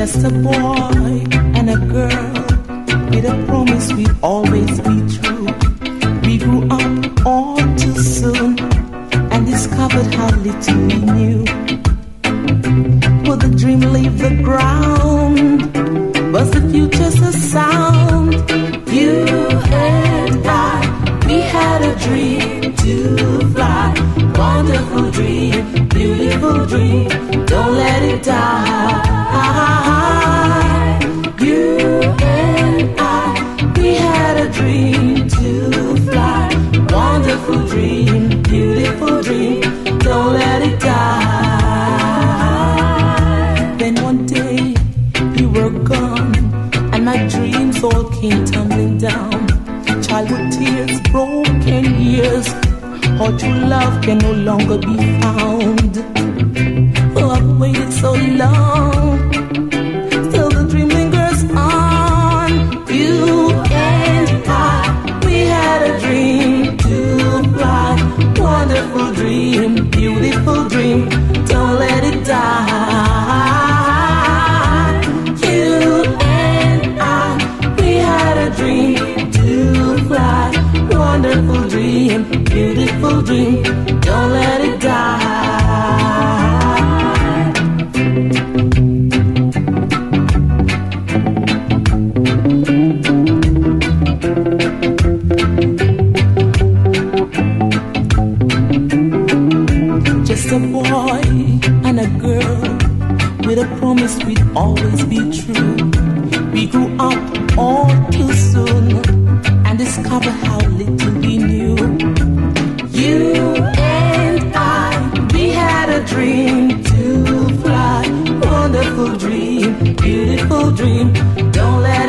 Just a boy and a girl with a promise we'd always be true. We grew up all too soon and discovered how little we knew. Will the dream leave the ground? Was the future so sound? You and I, we had a dream to fly. Wonderful dream, beautiful dream. Don't let it die. Came tumbling down. Childhood tears, broken years, all true love can no longer be found. Oh, I've waited so long, still the dream lingers on. You and I, we had a dream to fly. Wonderful dream, beautiful dream. Dream. Don't let it die. Just a boy and a girl with a promise we'd always be true. We grew up all too soon and discovered beautiful dream. Don't let